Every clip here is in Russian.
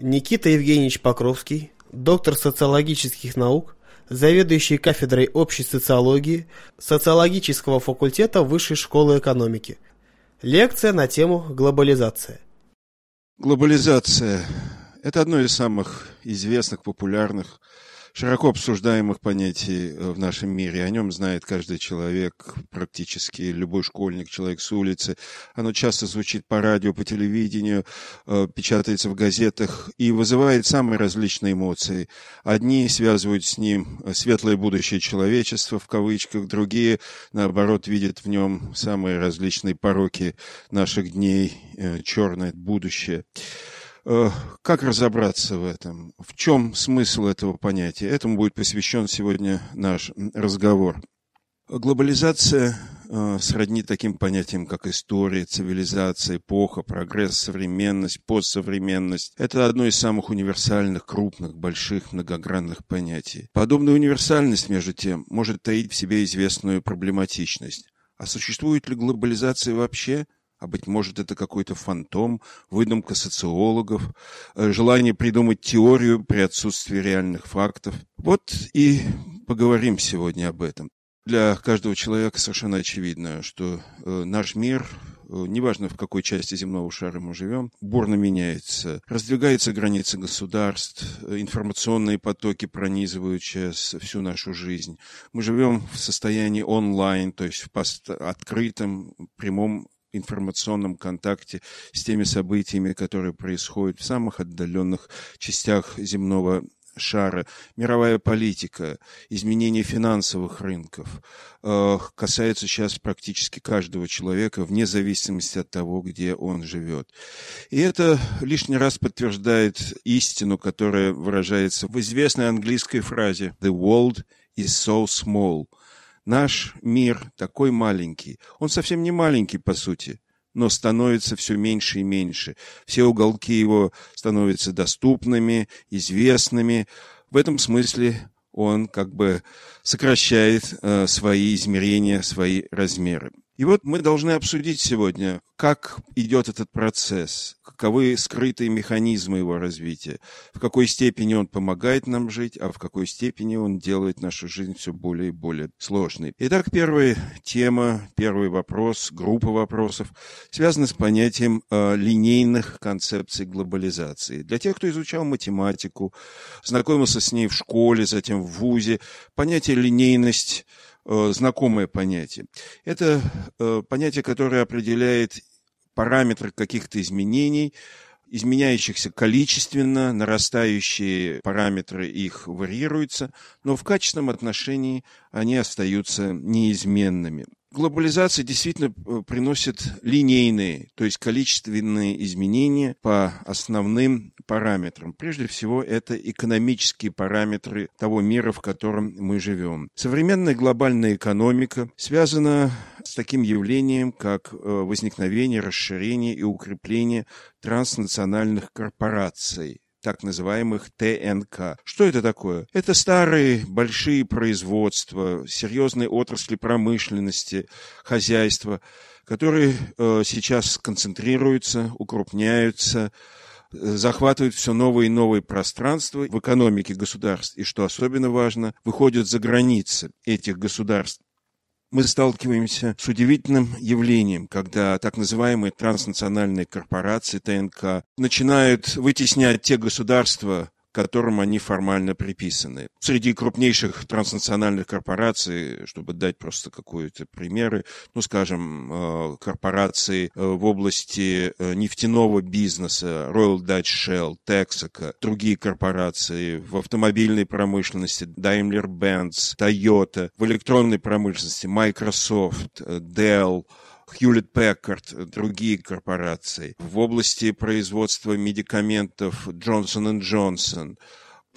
Никита Евгеньевич Покровский, доктор социологических наук, заведующий кафедрой общей социологии социологического факультета Высшей школы экономики. Лекция на тему «Глобализация». Глобализация – это одно из самых известных, популярных широко обсуждаемых понятий э, в нашем мире. О нем знает каждый человек, практически любой школьник, человек с улицы. Оно часто звучит по радио, по телевидению, э, печатается в газетах и вызывает самые различные эмоции. Одни связывают с ним светлое будущее человечества, в кавычках, другие, наоборот, видят в нем самые различные пороки наших дней, э, черное будущее. Э, как разобраться в этом? В чем смысл этого понятия? Этому будет посвящен сегодня наш разговор. Глобализация э, сродни таким понятиям, как история, цивилизация, эпоха, прогресс, современность, постсовременность. Это одно из самых универсальных, крупных, больших, многогранных понятий. Подобная универсальность, между тем, может таить в себе известную проблематичность. А существует ли глобализация вообще? А быть может это какой-то фантом, выдумка социологов, э, желание придумать теорию при отсутствии реальных фактов. Вот и поговорим сегодня об этом. Для каждого человека совершенно очевидно, что э, наш мир э, неважно в какой части земного шара мы живем, бурно меняется. Раздвигаются границы государств, информационные потоки пронизывают сейчас всю нашу жизнь. Мы живем в состоянии онлайн, то есть в открытом, прямом информационном контакте с теми событиями, которые происходят в самых отдаленных частях земного шара, мировая политика, изменение финансовых рынков э, касается сейчас практически каждого человека, вне зависимости от того, где он живет. И это лишний раз подтверждает истину, которая выражается в известной английской фразе «The world is so small», Наш мир такой маленький. Он совсем не маленький, по сути, но становится все меньше и меньше. Все уголки его становятся доступными, известными. В этом смысле он как бы сокращает э, свои измерения, свои размеры. И вот мы должны обсудить сегодня, как идет этот процесс, каковы скрытые механизмы его развития, в какой степени он помогает нам жить, а в какой степени он делает нашу жизнь все более и более сложной. Итак, первая тема, первый вопрос, группа вопросов связана с понятием э, линейных концепций глобализации. Для тех, кто изучал математику, знакомился с ней в школе, затем в ВУЗе, понятие линейность знакомое понятие. Это э, понятие, которое определяет параметры каких-то изменений, изменяющихся количественно, нарастающие параметры их варьируются, но в качественном отношении они остаются неизменными. Глобализация действительно э, приносит линейные, то есть количественные изменения по основным параметрам. Прежде всего, это экономические параметры того мира, в котором мы живем. Современная глобальная экономика связана с таким явлением, как э, возникновение, расширение и укрепление транснациональных корпораций так называемых ТНК. Что это такое? Это старые большие производства, серьезные отрасли промышленности, хозяйства, которые э, сейчас концентрируются, укрупняются, захватывают все новые и новые пространства в экономике государств. И что особенно важно, выходят за границы этих государств мы сталкиваемся с удивительным явлением, когда так называемые транснациональные корпорации ТНК начинают вытеснять те государства, которым они формально приписаны. Среди крупнейших транснациональных корпораций, чтобы дать просто какие-то примеры, ну, скажем, э, корпорации э, в области э, нефтяного бизнеса, Royal Dutch Shell, Texaco, другие корпорации в автомобильной промышленности, Daimler-Benz, Toyota, в электронной промышленности, Microsoft, Dell, Hewlett Packard, другие корпорации. В области производства медикаментов Johnson Johnson,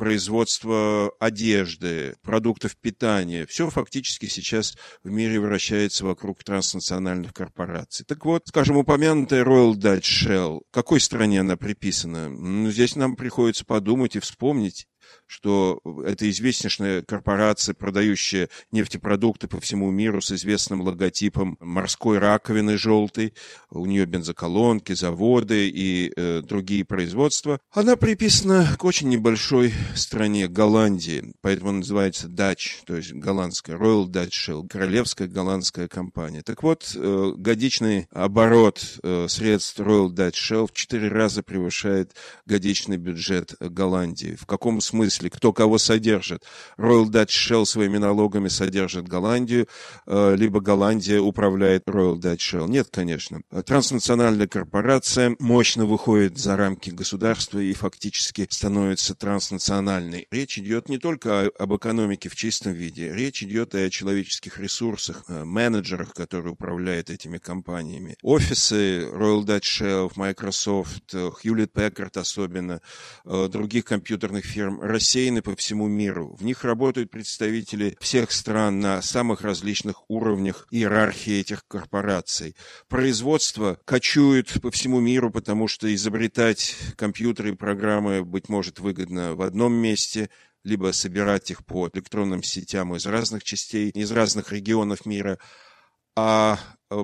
производство одежды, продуктов питания. Все фактически сейчас в мире вращается вокруг транснациональных корпораций. Так вот, скажем, упомянутая Royal Dutch Shell, какой стране она приписана? Ну, здесь нам приходится подумать и вспомнить что это известнейшая корпорация, продающая нефтепродукты по всему миру с известным логотипом морской раковины желтой. У нее бензоколонки, заводы и э, другие производства. Она приписана к очень небольшой стране Голландии, поэтому называется Dutch, то есть голландская, Royal Dutch Shell, королевская голландская компания. Так вот, э, годичный оборот э, средств Royal Dutch Shell в четыре раза превышает годичный бюджет Голландии. В каком смысле? Кто кого содержит? Royal Dutch Shell своими налогами содержит Голландию, э, либо Голландия управляет Royal Dutch Shell? Нет, конечно. Транснациональная корпорация мощно выходит за рамки государства и фактически становится транснациональной. Речь идет не только об экономике в чистом виде, речь идет и о человеческих ресурсах, менеджерах, которые управляют этими компаниями. Офисы Royal Dutch Shell, Microsoft, Hewlett Packard особенно, э, других компьютерных фирм рассеяны по всему миру. В них работают представители всех стран на самых различных уровнях иерархии этих корпораций. Производство кочует по всему миру, потому что изобретать компьютеры и программы, быть может, выгодно в одном месте, либо собирать их по электронным сетям из разных частей, из разных регионов мира. А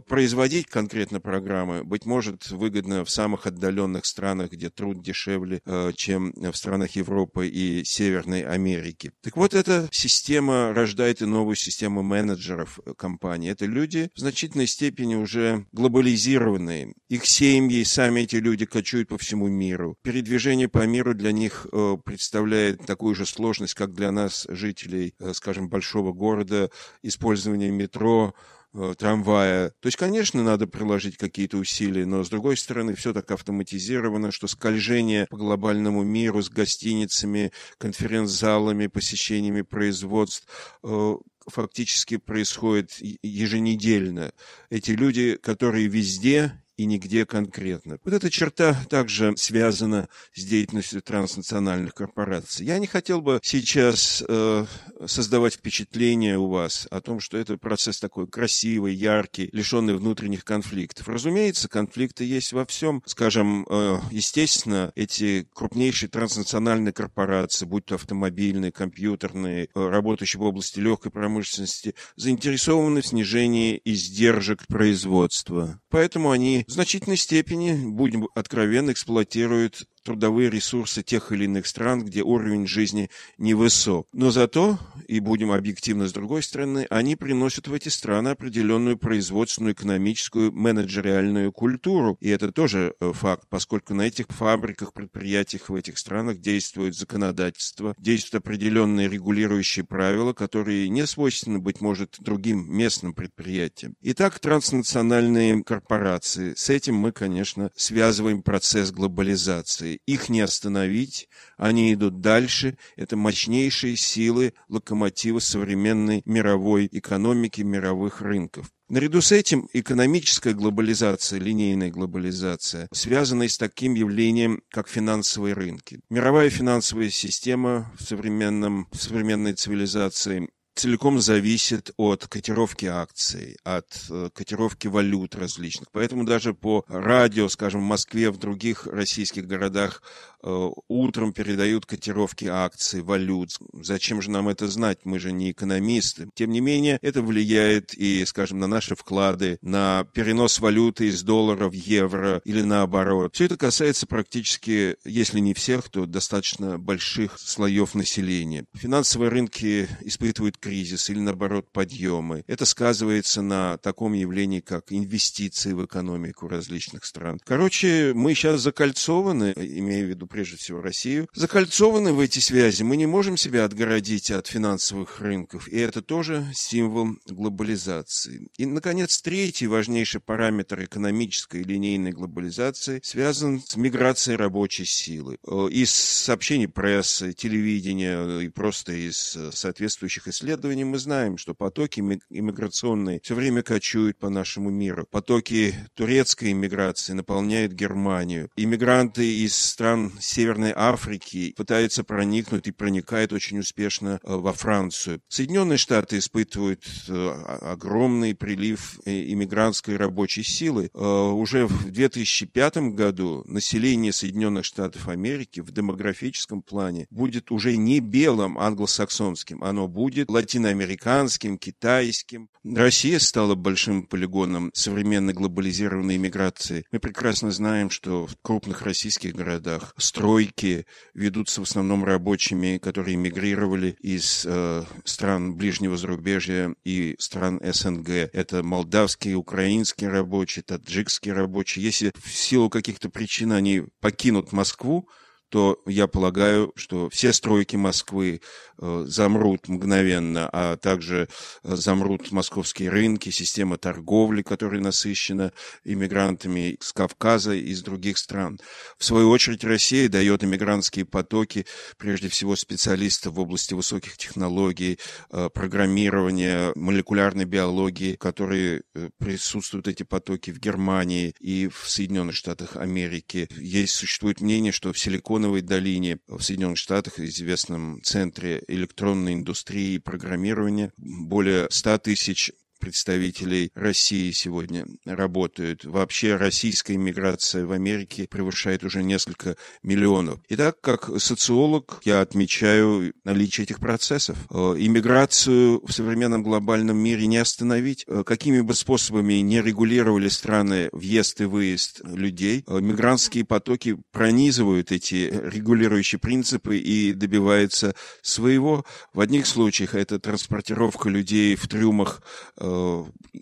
производить конкретно программы, быть может, выгодно в самых отдаленных странах, где труд дешевле, э, чем в странах Европы и Северной Америки. Так вот, эта система рождает и новую систему менеджеров э, компании. Это люди в значительной степени уже глобализированные. Их семьи, сами эти люди кочуют по всему миру. Передвижение по миру для них представляет такую же сложность, как для нас, жителей, скажем, большого города, использование метро, Э, трамвая. То есть, конечно, надо приложить какие-то усилия, но, с другой стороны, все так автоматизировано, что скольжение по глобальному миру с гостиницами, конференц-залами, посещениями производств э, фактически происходит еженедельно. Эти люди, которые везде и нигде конкретно. Вот эта черта также связана с деятельностью транснациональных корпораций. Я не хотел бы сейчас э, создавать впечатление у вас о том, что это процесс такой красивый, яркий, лишенный внутренних конфликтов. Разумеется, конфликты есть во всем. Скажем, э, естественно, эти крупнейшие транснациональные корпорации, будь то автомобильные, компьютерные, э, работающие в области легкой промышленности, заинтересованы в снижении издержек производства. Поэтому они в значительной степени, будем откровенны, эксплуатируют трудовые ресурсы тех или иных стран, где уровень жизни невысок. Но зато, и будем объективны с другой стороны, они приносят в эти страны определенную производственную, экономическую, менеджериальную культуру. И это тоже э, факт, поскольку на этих фабриках, предприятиях в этих странах действует законодательство, действуют определенные регулирующие правила, которые не свойственны, быть может, другим местным предприятиям. Итак, транснациональные корпорации. С этим мы, конечно, связываем процесс глобализации их не остановить, они идут дальше, это мощнейшие силы локомотива современной мировой экономики, мировых рынков. Наряду с этим экономическая глобализация, линейная глобализация, связана с таким явлением, как финансовые рынки. Мировая финансовая система в, современном, в современной цивилизации целиком зависит от котировки акций, от э, котировки валют различных. Поэтому даже по радио, скажем, в Москве, в других российских городах Э, утром передают котировки акций, валют. Зачем же нам это знать? Мы же не экономисты. Тем не менее, это влияет и, скажем, на наши вклады, на перенос валюты из доллара в евро или наоборот. Все это касается практически, если не всех, то достаточно больших слоев населения. Финансовые рынки испытывают кризис или, наоборот, подъемы. Это сказывается на таком явлении, как инвестиции в экономику различных стран. Короче, мы сейчас закольцованы, имею в виду прежде всего Россию, закольцованы в эти связи. Мы не можем себя отгородить от финансовых рынков, и это тоже символ глобализации. И, наконец, третий важнейший параметр экономической линейной глобализации связан с миграцией рабочей силы. Из сообщений прессы, телевидения и просто из соответствующих исследований исследований мы знаем, что потоки иммиграционные все время кочуют по нашему миру. Потоки турецкой иммиграции наполняют Германию. Иммигранты из стран Северной Африки пытаются проникнуть и проникают очень успешно э, во Францию. Соединенные Штаты испытывают э, огромный прилив э, иммигрантской рабочей силы. Уже в 2005 году население Соединенных Штатов Америки в демографическом плане будет уже не белым англосаксонским, оно будет латиноамериканским, китайским. Россия стала большим полигоном современной глобализированной иммиграции. Мы прекрасно знаем, что в крупных российских городах стройки ведутся в основном рабочими, которые эмигрировали из э, стран ближнего зарубежья и стран СНГ. Это молдавские, украинские рабочие, таджикские рабочие. Если в силу каких-то причин они покинут Москву, то я полагаю, что все стройки Москвы э, замрут мгновенно, а также э, замрут московские рынки, система торговли, которая насыщена иммигрантами с Кавказа и из других стран. В свою очередь Россия дает иммигрантские потоки, прежде всего специалистов в области высоких технологий, э, программирования, молекулярной биологии, которые присутствуют эти потоки в Германии и в Соединенных Штатах Америки. Есть, существует мнение, что в Силиконовой Силиконовой долине в Соединенных Штатах, известном центре электронной индустрии и программирования. Более 100 тысяч представителей России сегодня работают. Вообще российская иммиграция в Америке превышает уже несколько миллионов. Итак, как социолог я отмечаю наличие этих процессов. Э, иммиграцию в современном глобальном мире не остановить. Э, какими бы способами не регулировали страны въезд и выезд людей, э, мигрантские потоки пронизывают эти регулирующие принципы и добиваются своего. В одних случаях это транспортировка людей в трюмах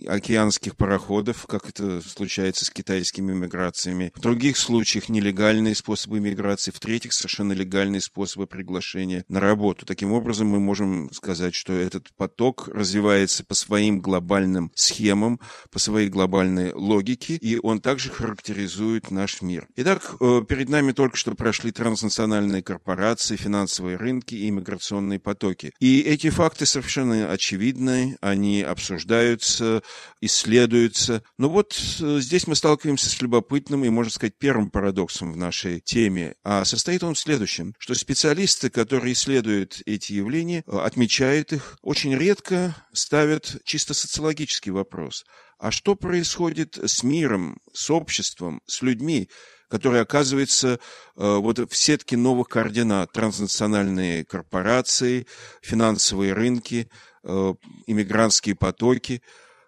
океанских пароходов, как это случается с китайскими миграциями. В других случаях нелегальные способы миграции, в-третьих, совершенно легальные способы приглашения на работу. Таким образом, мы можем сказать, что этот поток развивается по своим глобальным схемам, по своей глобальной логике, и он также характеризует наш мир. Итак, э, перед нами только что прошли транснациональные корпорации, финансовые рынки и миграционные потоки. И эти факты совершенно очевидны, они обсуждаются обсуждаются, исследуются. Но вот э, здесь мы сталкиваемся с любопытным и, можно сказать, первым парадоксом в нашей теме. А состоит он в следующем, что специалисты, которые исследуют эти явления, э, отмечают их, очень редко ставят чисто социологический вопрос. А что происходит с миром, с обществом, с людьми, которые оказываются э, вот в сетке новых координат, транснациональные корпорации, финансовые рынки, иммигрантские потоки,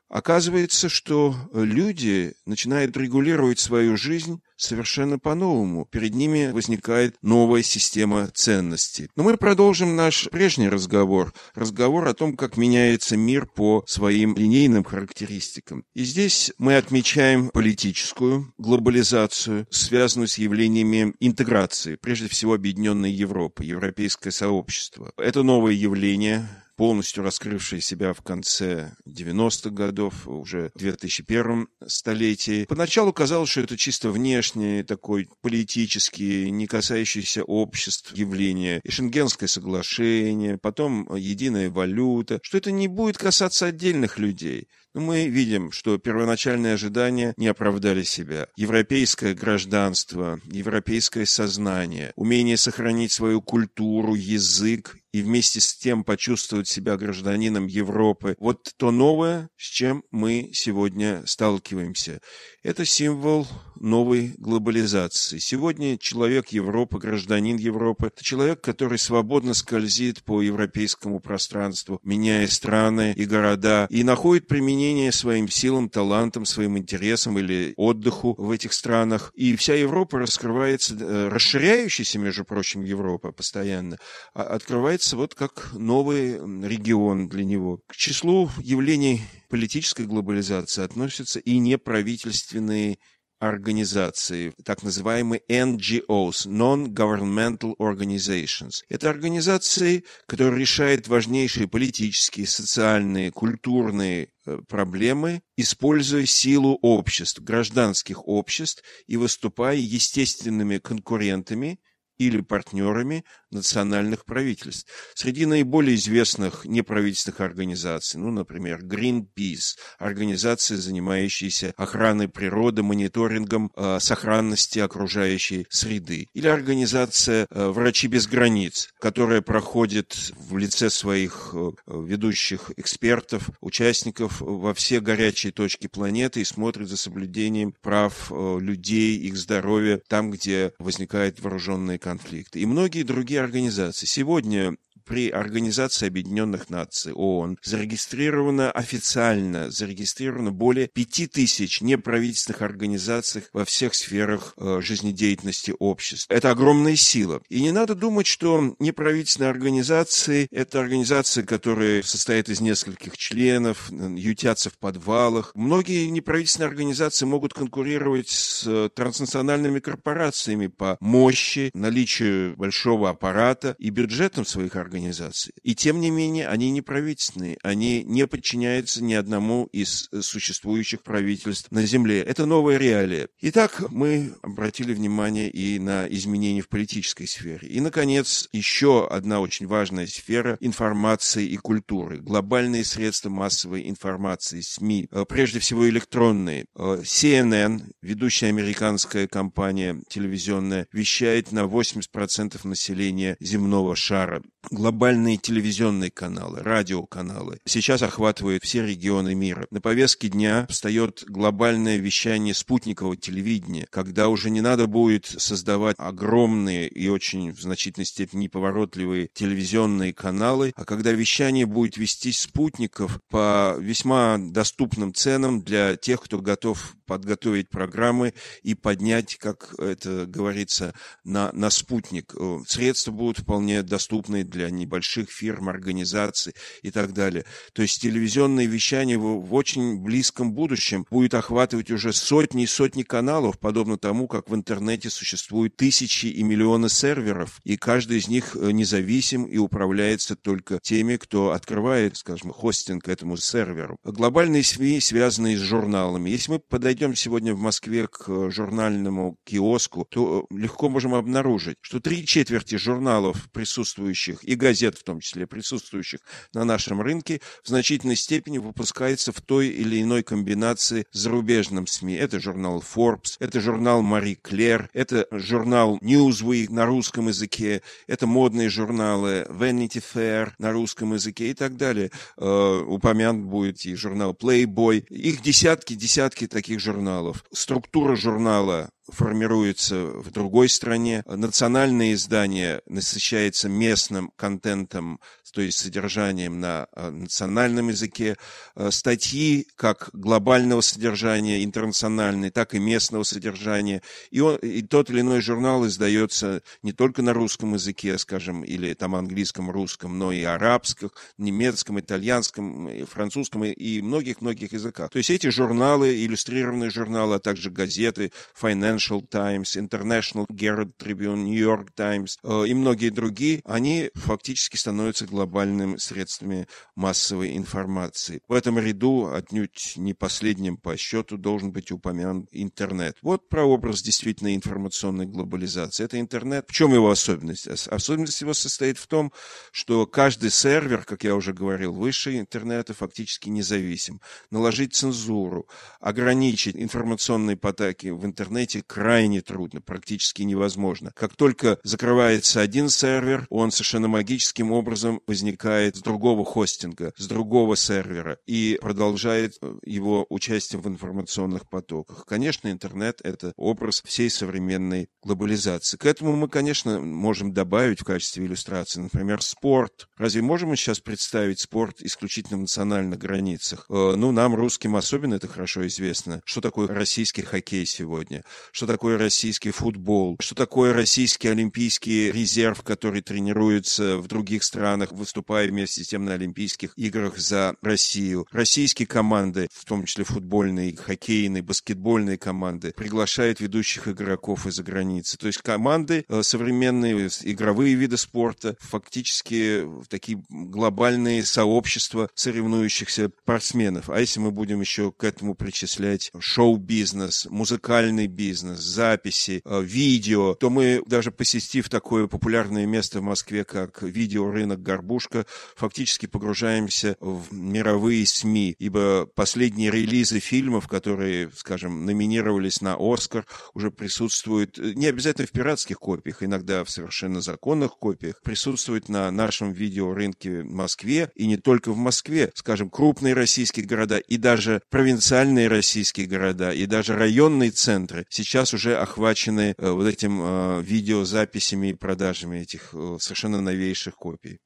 оказывается, что люди начинают регулировать свою жизнь совершенно по-новому. Перед ними возникает новая система ценностей. Но мы продолжим наш прежний разговор. Разговор о том, как меняется мир по своим линейным характеристикам. И здесь мы отмечаем политическую глобализацию, связанную с явлениями интеграции, прежде всего Объединенной Европы, Европейское сообщество. Это новое явление, полностью раскрывшие себя в конце 90-х годов, уже в 2001 столетии. Поначалу казалось, что это чисто внешний такой политический, не касающийся обществ явление, и Шенгенское соглашение, потом единая валюта, что это не будет касаться отдельных людей. Мы видим, что первоначальные ожидания не оправдали себя. Европейское гражданство, европейское сознание, умение сохранить свою культуру, язык и вместе с тем почувствовать себя гражданином Европы. Вот то новое, с чем мы сегодня сталкиваемся. Это символ новой глобализации. Сегодня человек Европы, гражданин Европы, это человек, который свободно скользит по европейскому пространству, меняя страны и города, и находит применение своим силам, талантам, своим интересам или отдыху в этих странах. И вся Европа раскрывается, э, расширяющаяся, между прочим, Европа постоянно, а открывается вот как новый регион для него. К числу явлений политической глобализации относятся и неправительственные организации, так называемые NGOs, Non-Governmental Organizations. Это организации, которые решают важнейшие политические, социальные, культурные э, проблемы, используя силу обществ, гражданских обществ и выступая естественными конкурентами или партнерами национальных правительств. Среди наиболее известных неправительственных организаций, ну, например, Greenpeace, организация, занимающаяся охраной природы, мониторингом э, сохранности окружающей среды, или организация э, «Врачи без границ», которая проходит в лице своих э, ведущих экспертов, участников во все горячие точки планеты и смотрит за соблюдением прав э, людей, их здоровья, там, где возникают вооруженные конфликты. И многие другие организации. Сегодня при Организации Объединенных Наций, ООН, зарегистрировано официально, зарегистрировано более 5000 неправительственных организаций во всех сферах э, жизнедеятельности общества. Это огромная сила. И не надо думать, что неправительственные организации – это организации, которые состоят из нескольких членов, ютятся в подвалах. Многие неправительственные организации могут конкурировать с э, транснациональными корпорациями по мощи, наличию большого аппарата и бюджетом своих организаций организации. И тем не менее, они не правительственные, они не подчиняются ни одному из существующих правительств на Земле. Это новая реалия. Итак, мы обратили внимание и на изменения в политической сфере. И, наконец, еще одна очень важная сфера информации и культуры. Глобальные средства массовой информации, СМИ, э, прежде всего электронные. Э, CNN, ведущая американская компания телевизионная, вещает на 80% населения земного шара глобальные телевизионные каналы, радиоканалы сейчас охватывают все регионы мира. На повестке дня встает глобальное вещание спутникового телевидения, когда уже не надо будет создавать огромные и очень в значительной степени неповоротливые телевизионные каналы, а когда вещание будет вестись спутников по весьма доступным ценам для тех, кто готов подготовить программы и поднять, как это говорится, на, на спутник. Средства будут вполне доступны для для небольших фирм, организаций и так далее. То есть телевизионное вещание в, в очень близком будущем будет охватывать уже сотни и сотни каналов, подобно тому, как в интернете существуют тысячи и миллионы серверов, и каждый из них э, независим и управляется только теми, кто открывает, скажем, хостинг этому серверу. Глобальные СМИ связаны с журналами. Если мы подойдем сегодня в Москве к э, журнальному киоску, то э, легко можем обнаружить, что три четверти журналов, присутствующих и газет в том числе, присутствующих на нашем рынке, в значительной степени выпускается в той или иной комбинации с зарубежным СМИ. Это журнал Forbes, это журнал Мари Клер, это журнал Newsweek на русском языке, это модные журналы Vanity Fair на русском языке и так далее. Э, упомянут будет и журнал Playboy. Их десятки, десятки таких журналов. Структура журнала формируется в другой стране. Национальное издание насыщается местным контентом, то есть содержанием на э, национальном языке. Э, статьи как глобального содержания, интернациональной, так и местного содержания. И, он, и тот или иной журнал издается не только на русском языке, скажем, или там английском, русском, но и арабском, немецком, итальянском, французском и многих-многих языках. То есть эти журналы, иллюстрированные журналы, а также газеты, Finance Financial Times, International Herald Tribune, New York Times э, и многие другие, они фактически становятся глобальными средствами массовой информации. В этом ряду, отнюдь не последним по счету, должен быть упомянут интернет. Вот прообраз действительно информационной глобализации. Это интернет. В чем его особенность? Особенность его состоит в том, что каждый сервер, как я уже говорил выше, интернета фактически независим. Наложить цензуру, ограничить информационные потоки в интернете крайне трудно, практически невозможно. Как только закрывается один сервер, он совершенно магическим образом возникает с другого хостинга, с другого сервера и продолжает э, его участие в информационных потоках. Конечно, интернет — это образ всей современной глобализации. К этому мы, конечно, можем добавить в качестве иллюстрации, например, спорт. Разве можем мы сейчас представить спорт исключительно в национальных границах? Э, ну, нам, русским, особенно это хорошо известно. Что такое российский хоккей сегодня? Что такое российский футбол, что такое российский олимпийский резерв, который тренируется в других странах, выступая вместе с тем на Олимпийских играх за Россию. Российские команды, в том числе футбольные, хоккейные, баскетбольные команды, приглашают ведущих игроков из-за границы. То есть команды э, современные, игровые виды спорта, фактически такие глобальные сообщества соревнующихся спортсменов. А если мы будем еще к этому причислять шоу-бизнес, музыкальный бизнес, бизнес, записи, э, видео, то мы, даже посетив такое популярное место в Москве, как видеорынок «Горбушка», фактически погружаемся в мировые СМИ, ибо последние релизы фильмов, которые, скажем, номинировались на «Оскар», уже присутствуют, э, не обязательно в пиратских копиях, иногда в совершенно законных копиях, присутствуют на нашем видеорынке в Москве, и не только в Москве, скажем, крупные российские города, и даже провинциальные российские города, и даже районные центры сейчас уже охвачены э, вот этим э, видеозаписями и продажами этих совершенно новейших копий.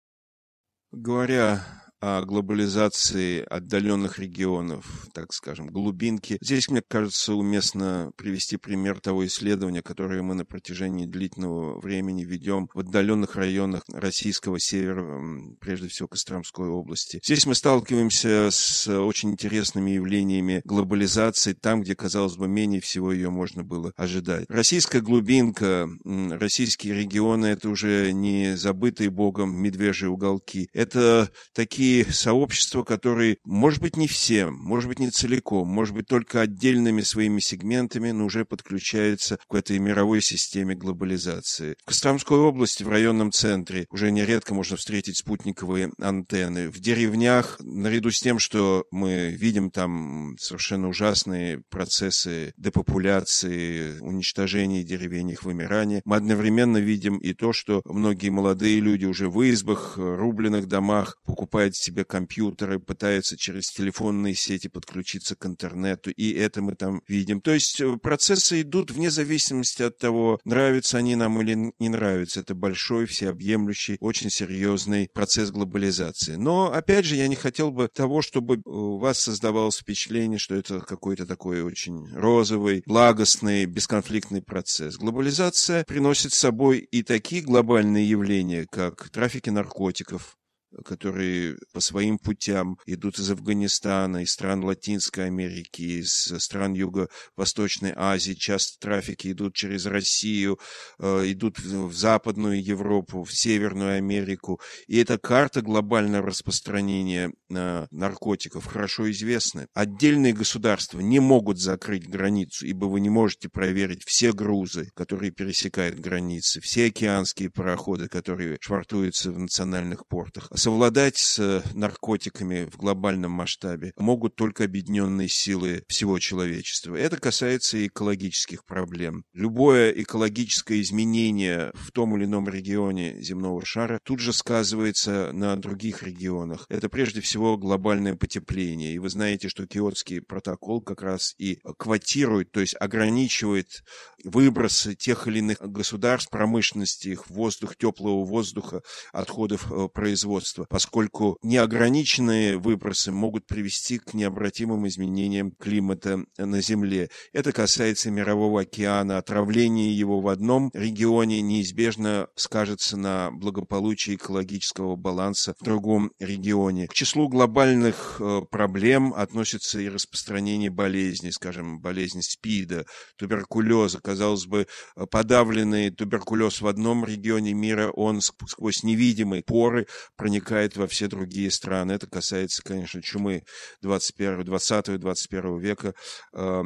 Говоря глобализации отдаленных регионов, так скажем, глубинки. Здесь, мне кажется, уместно привести пример того исследования, которое мы на протяжении длительного времени ведем в отдаленных районах российского севера, прежде всего Костромской области. Здесь мы сталкиваемся с очень интересными явлениями глобализации там, где, казалось бы, менее всего ее можно было ожидать. Российская глубинка, российские регионы — это уже не забытые богом медвежьи уголки. Это такие сообщества, которые, может быть, не все, может быть, не целиком, может быть, только отдельными своими сегментами, но уже подключаются к этой мировой системе глобализации. В Костромской области, в районном центре, уже нередко можно встретить спутниковые антенны. В деревнях, наряду с тем, что мы видим там совершенно ужасные процессы депопуляции, уничтожения деревень, их вымирания, мы одновременно видим и то, что многие молодые люди уже в избах, рубленых домах покупают себе компьютеры, пытаются через телефонные сети подключиться к интернету, и это мы там видим. То есть э, процессы идут вне зависимости от того, нравятся они нам или не нравятся. Это большой, всеобъемлющий, очень серьезный процесс глобализации. Но, опять же, я не хотел бы того, чтобы у вас создавалось впечатление, что это какой-то такой очень розовый, благостный, бесконфликтный процесс. Глобализация приносит с собой и такие глобальные явления, как трафики наркотиков, которые по своим путям идут из Афганистана, из стран Латинской Америки, из стран Юго-Восточной Азии. Часто трафики идут через Россию, э, идут в Западную Европу, в Северную Америку. И эта карта глобального распространения э, наркотиков хорошо известна. Отдельные государства не могут закрыть границу, ибо вы не можете проверить все грузы, которые пересекают границы, все океанские пароходы, которые швартуются в национальных портах совладать с э, наркотиками в глобальном масштабе могут только объединенные силы всего человечества. Это касается и экологических проблем. Любое экологическое изменение в том или ином регионе земного шара тут же сказывается на других регионах. Это прежде всего глобальное потепление. И вы знаете, что Киотский протокол как раз и квотирует, то есть ограничивает выбросы тех или иных государств, промышленности, их воздух, теплого воздуха, отходов э, производства поскольку неограниченные выбросы могут привести к необратимым изменениям климата на Земле. Это касается Мирового океана. Отравление его в одном регионе неизбежно скажется на благополучии экологического баланса в другом регионе. К числу глобальных э, проблем относится и распространение болезней, скажем, болезни СПИДа, туберкулеза. Казалось бы, подавленный туберкулез в одном регионе мира, он сквозь невидимые поры проникает во все другие страны. Это касается, конечно, чумы 21, 20-21 века, э,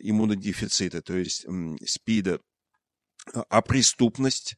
иммунодефицита, то есть э, СПИДа. А преступность,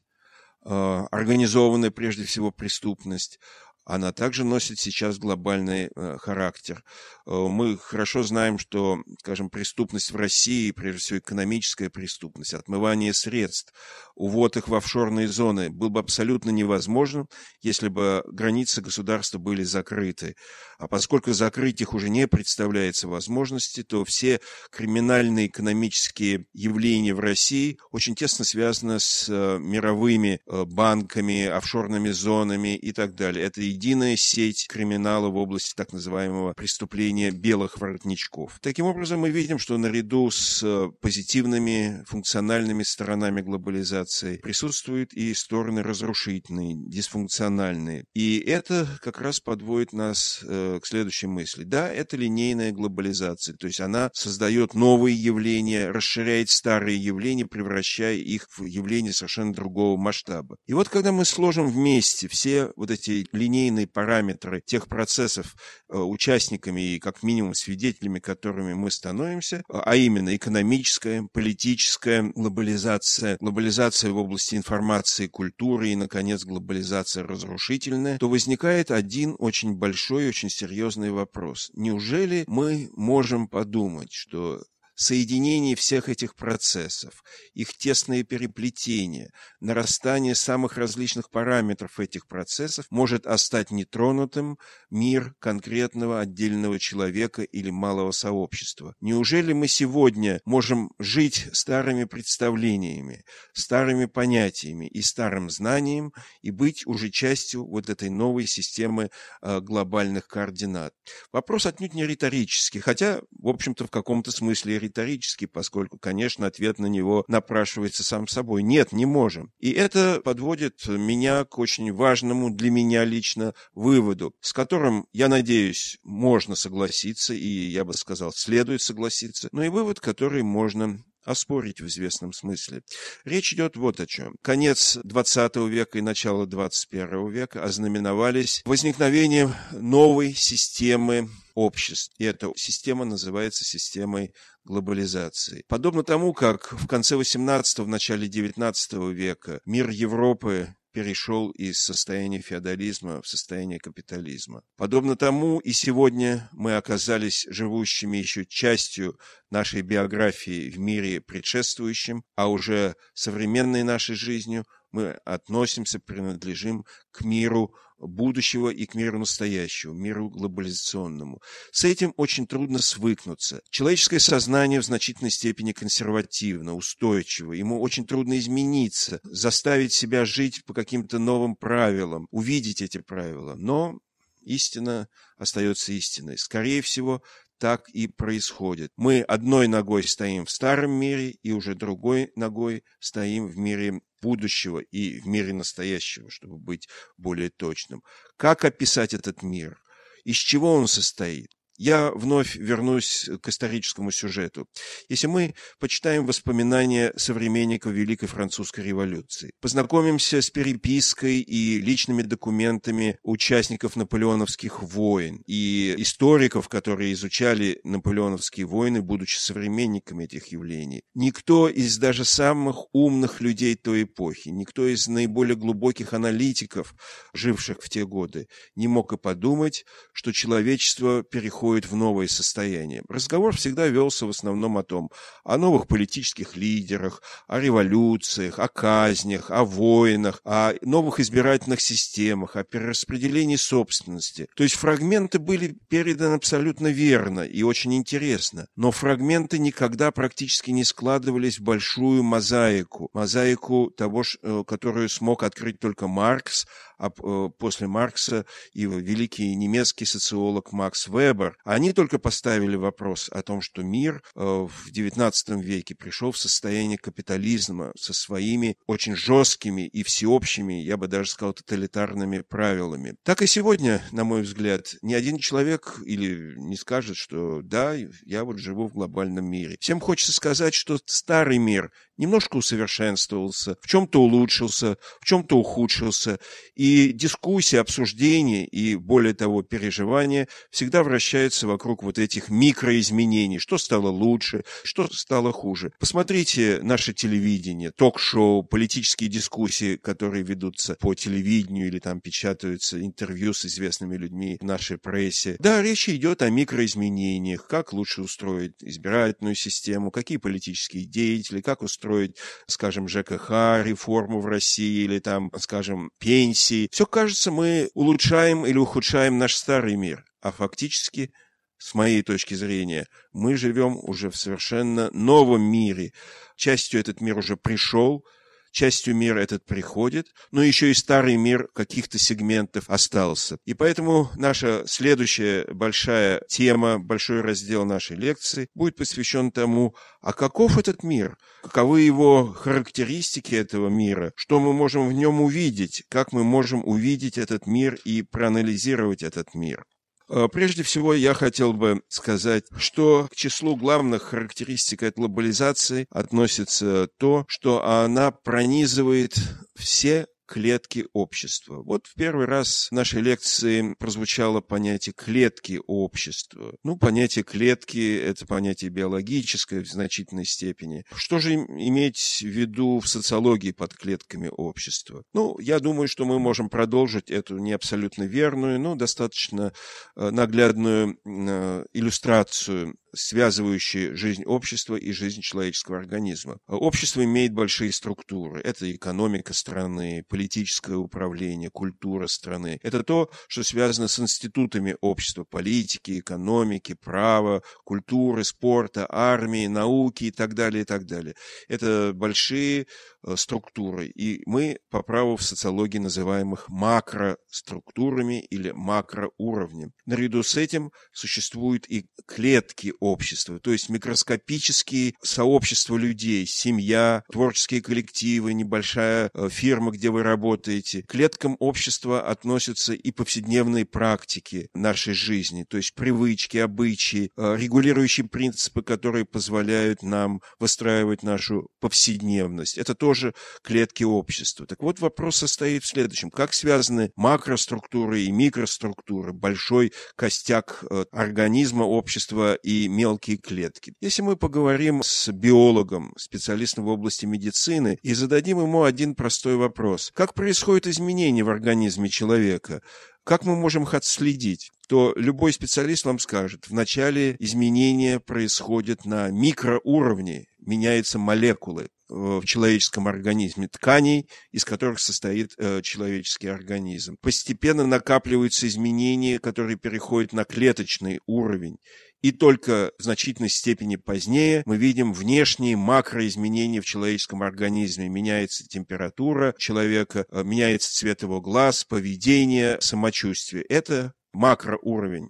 э, организованная прежде всего преступность, она также носит сейчас глобальный э, характер. Э, мы хорошо знаем, что, скажем, преступность в России, прежде всего экономическая преступность, отмывание средств, увод их в офшорные зоны был бы абсолютно невозможным, если бы границы государства были закрыты. А поскольку закрыть их уже не представляется возможности, то все криминальные экономические явления в России очень тесно связаны с э, мировыми э, банками, офшорными зонами и так далее. Это единая сеть криминала в области так называемого преступления белых воротничков. Таким образом, мы видим, что наряду с э, позитивными функциональными сторонами глобализации присутствуют и стороны разрушительные, дисфункциональные. И это как раз подводит нас э, к следующей мысли. Да, это линейная глобализация, то есть она создает новые явления, расширяет старые явления, превращая их в явления совершенно другого масштаба. И вот когда мы сложим вместе все вот эти линейные линейные параметры тех процессов, э, участниками и как минимум свидетелями, которыми мы становимся, а именно экономическая, политическая глобализация, глобализация в области информации, культуры и, наконец, глобализация разрушительная, то возникает один очень большой, очень серьезный вопрос. Неужели мы можем подумать, что соединение всех этих процессов, их тесное переплетение, нарастание самых различных параметров этих процессов может остать нетронутым мир конкретного отдельного человека или малого сообщества. Неужели мы сегодня можем жить старыми представлениями, старыми понятиями и старым знанием и быть уже частью вот этой новой системы э, глобальных координат? Вопрос отнюдь не риторический, хотя, в общем-то, в каком-то смысле риторический, поскольку, конечно, ответ на него напрашивается сам собой. Нет, не можем. И это подводит меня к очень важному для меня лично выводу, с которым, я надеюсь, можно согласиться, и я бы сказал, следует согласиться, но и вывод, который можно оспорить в известном смысле. Речь идет вот о чем. Конец XX века и начало XXI века ознаменовались возникновением новой системы обществ. И эта система называется системой глобализации. Подобно тому, как в конце XVIII, в начале XIX века мир Европы перешел из состояния феодализма в состояние капитализма. Подобно тому и сегодня мы оказались живущими еще частью нашей биографии в мире предшествующем, а уже современной нашей жизнью мы относимся, принадлежим к миру будущего и к миру настоящего, миру глобализационному. С этим очень трудно свыкнуться. Человеческое сознание в значительной степени консервативно, устойчиво. Ему очень трудно измениться, заставить себя жить по каким-то новым правилам, увидеть эти правила. Но истина остается истиной. Скорее всего, так и происходит. Мы одной ногой стоим в старом мире и уже другой ногой стоим в мире будущего и в мире настоящего, чтобы быть более точным. Как описать этот мир? Из чего он состоит? Я вновь вернусь к историческому сюжету. Если мы почитаем воспоминания современников Великой Французской революции, познакомимся с перепиской и личными документами участников наполеоновских войн и историков, которые изучали наполеоновские войны, будучи современниками этих явлений, никто из даже самых умных людей той эпохи, никто из наиболее глубоких аналитиков, живших в те годы, не мог и подумать, что человечество переходит переходит в новое состояние. Разговор всегда велся в основном о том, о новых политических лидерах, о революциях, о казнях, о войнах, о новых избирательных системах, о перераспределении собственности. То есть фрагменты были переданы абсолютно верно и очень интересно, но фрагменты никогда практически не складывались в большую мозаику, мозаику того, э, которую смог открыть только Маркс, после Маркса и великий немецкий социолог Макс Вебер, они только поставили вопрос о том, что мир э, в XIX веке пришел в состояние капитализма со своими очень жесткими и всеобщими, я бы даже сказал, тоталитарными правилами. Так и сегодня, на мой взгляд, ни один человек или не скажет, что да, я вот живу в глобальном мире. Всем хочется сказать, что старый мир немножко усовершенствовался, в чем-то улучшился, в чем-то ухудшился. И дискуссии, обсуждения и, более того, переживания всегда вращаются вокруг вот этих микроизменений. Что стало лучше, что стало хуже. Посмотрите наше телевидение, ток-шоу, политические дискуссии, которые ведутся по телевидению или там печатаются интервью с известными людьми в нашей прессе. Да, речь идет о микроизменениях, как лучше устроить избирательную систему, какие политические деятели, как устроить строить, скажем, ЖКХ, реформу в России или там, скажем, пенсии. Все кажется, мы улучшаем или ухудшаем наш старый мир. А фактически, с моей точки зрения, мы живем уже в совершенно новом мире. Частью этот мир уже пришел, частью мира этот приходит, но еще и старый мир каких-то сегментов остался. И поэтому наша следующая большая тема, большой раздел нашей лекции будет посвящен тому, а каков этот мир, каковы его характеристики этого мира, что мы можем в нем увидеть, как мы можем увидеть этот мир и проанализировать этот мир. Э, прежде всего, я хотел бы сказать, что к числу главных характеристик этой глобализации относится то, что она пронизывает все клетки общества. Вот в первый раз в нашей лекции прозвучало понятие клетки общества. Ну, понятие клетки – это понятие биологическое в значительной степени. Что же иметь в виду в социологии под клетками общества? Ну, я думаю, что мы можем продолжить эту не абсолютно верную, но достаточно э, наглядную э, иллюстрацию связывающие жизнь общества и жизнь человеческого организма. Общество имеет большие структуры. Это экономика страны, политическое управление, культура страны. Это то, что связано с институтами общества, политики, экономики, права, культуры, спорта, армии, науки и так далее, и так далее. Это большие структуры. И мы по праву в социологии называем их макроструктурами или макроуровнем. Наряду с этим существуют и клетки общества, то есть микроскопические сообщества людей, семья, творческие коллективы, небольшая э, фирма, где вы работаете. К клеткам общества относятся и повседневные практики нашей жизни, то есть привычки, обычаи, э, регулирующие принципы, которые позволяют нам выстраивать нашу повседневность. Это тоже клетки общества. Так вот, вопрос состоит в следующем. Как связаны макроструктуры и микроструктуры, большой костяк э, организма, общества и мелкие клетки. Если мы поговорим с биологом, специалистом в области медицины, и зададим ему один простой вопрос. Как происходит изменение в организме человека? Как мы можем их отследить? то любой специалист вам скажет, вначале изменения происходят на микроуровне, меняются молекулы в человеческом организме, тканей, из которых состоит э, человеческий организм. Постепенно накапливаются изменения, которые переходят на клеточный уровень. И только в значительной степени позднее мы видим внешние макроизменения в человеческом организме. Меняется температура человека, э, меняется цвет его глаз, поведение, самочувствие. Это макроуровень.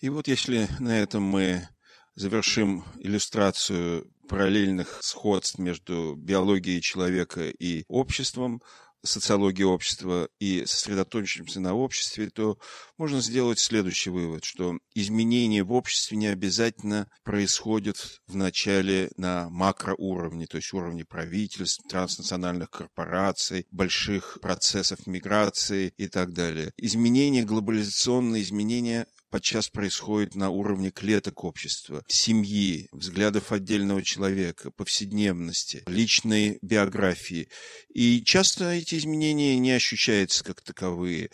И вот если на этом мы завершим иллюстрацию параллельных сходств между биологией человека и обществом, социологии общества и сосредоточимся на обществе, то можно сделать следующий вывод, что изменения в обществе не обязательно происходят вначале на макроуровне, то есть уровне правительств, транснациональных корпораций, больших процессов миграции и так далее. Изменения, глобализационные изменения подчас происходит на уровне клеток общества, семьи, взглядов отдельного человека, повседневности, личной биографии. И часто эти изменения не ощущаются как таковые.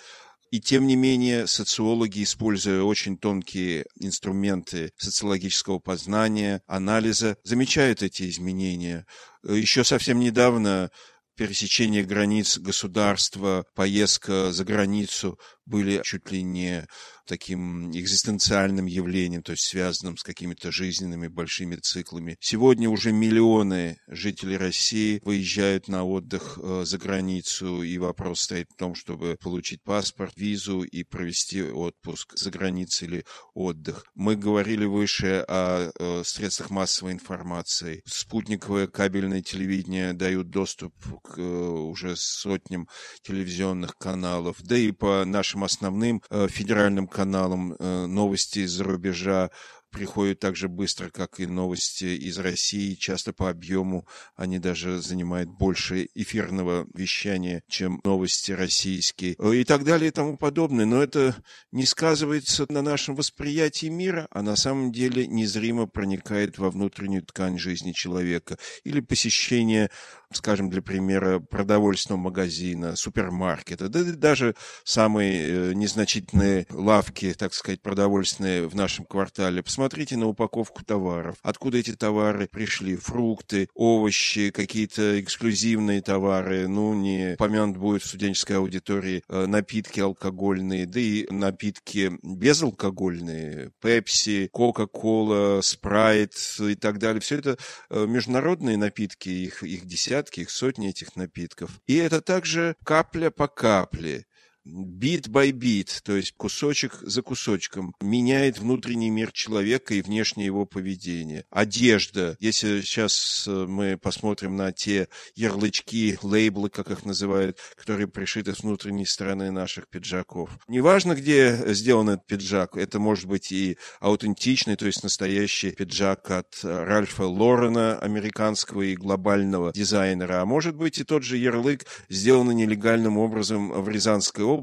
И тем не менее социологи, используя очень тонкие инструменты социологического познания, анализа, замечают эти изменения. Еще совсем недавно пересечение границ государства, поездка за границу были чуть ли не таким экзистенциальным явлением, то есть связанным с какими-то жизненными большими циклами. Сегодня уже миллионы жителей России выезжают на отдых э, за границу, и вопрос стоит в том, чтобы получить паспорт, визу и провести отпуск за границей или отдых. Мы говорили выше о э, средствах массовой информации. Спутниковое кабельное телевидение дают доступ к э, уже сотням телевизионных каналов, да и по нашим основным федеральным каналам э, новости из-за рубежа приходят так же быстро, как и новости из России. Часто по объему они даже занимают больше эфирного вещания, чем новости российские. И так далее и тому подобное. Но это не сказывается на нашем восприятии мира, а на самом деле незримо проникает во внутреннюю ткань жизни человека. Или посещение скажем, для примера, продовольственного магазина, супермаркета, да даже самые э, незначительные лавки, так сказать, продовольственные в нашем квартале. Посмотрите на упаковку товаров. Откуда эти товары пришли? Фрукты, овощи, какие-то эксклюзивные товары. Ну, не помянут будет в студенческой аудитории э, напитки алкогольные, да и напитки безалкогольные. Пепси, Кока-Кола, Спрайт и так далее. Все это э, международные напитки, их, их десятки десятки, их сотни этих напитков. И это также капля по капле бит by бит, то есть кусочек за кусочком, меняет внутренний мир человека и внешнее его поведение. Одежда. Если сейчас э, мы посмотрим на те ярлычки, лейблы, как их называют, которые пришиты с внутренней стороны наших пиджаков. Неважно, где сделан этот пиджак, это может быть и аутентичный, то есть настоящий пиджак от Ральфа Лорена, американского и глобального дизайнера, а может быть и тот же ярлык, сделанный нелегальным образом в Рязанской области.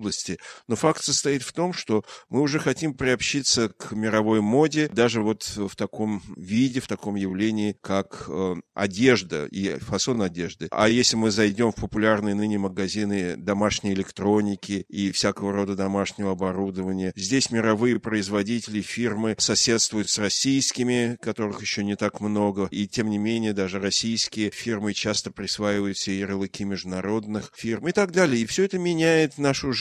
Но факт состоит в том, что мы уже хотим приобщиться к мировой моде, даже вот в таком виде, в таком явлении, как э, одежда и фасон одежды. А если мы зайдем в популярные ныне магазины домашней электроники и всякого рода домашнего оборудования, здесь мировые производители, фирмы соседствуют с российскими, которых еще не так много, и тем не менее даже российские фирмы часто присваивают себе ярлыки международных фирм и так далее. И все это меняет нашу жизнь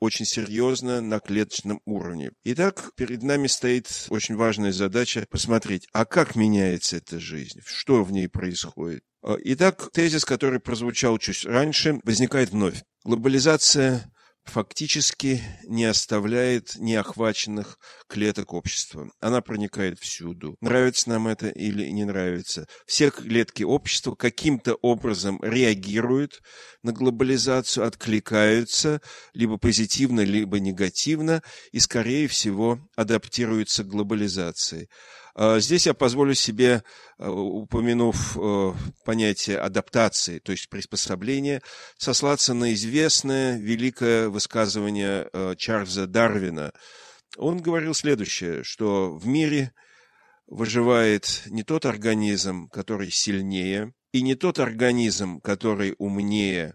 очень серьезно на клеточном уровне. Итак, перед нами стоит очень важная задача посмотреть, а как меняется эта жизнь, что в ней происходит. Итак, тезис, который прозвучал чуть раньше, возникает вновь. Глобализация фактически не оставляет неохваченных клеток общества. Она проникает всюду. Нравится нам это или не нравится. Все клетки общества каким-то образом реагируют на глобализацию, откликаются либо позитивно, либо негативно и, скорее всего, адаптируются к глобализации. А, здесь я позволю себе, а, упомянув э, понятие адаптации, то есть приспособления, сослаться на известное великое высказывание э, Чарльза Дарвина. Он говорил следующее, что в мире выживает не тот организм, который сильнее, и не тот организм, который умнее,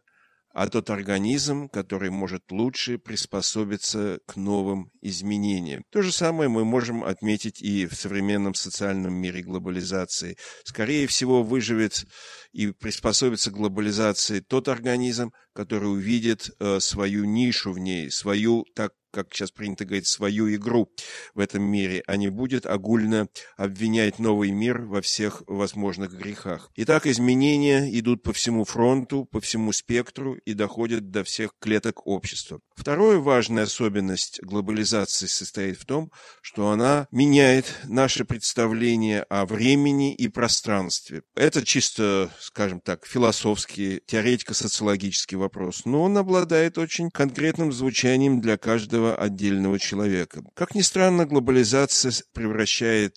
а тот организм, который может лучше приспособиться к новым изменениям. То же самое мы можем отметить и в современном социальном мире глобализации. Скорее всего, выживет и приспособится к глобализации тот организм, который увидит э, свою нишу в ней, свою, так как сейчас принято говорить, свою игру в этом мире, а не будет огульно обвинять новый мир во всех возможных грехах. Итак, изменения идут по всему фронту, по всему спектру и доходят до всех клеток общества. Вторая важная особенность глобализации состоит в том, что она меняет наше представление о времени и пространстве. Это чисто, скажем так, философский, теоретико-социологический вопрос, но он обладает очень конкретным звучанием для каждого каждого отдельного человека. Как ни странно, глобализация превращает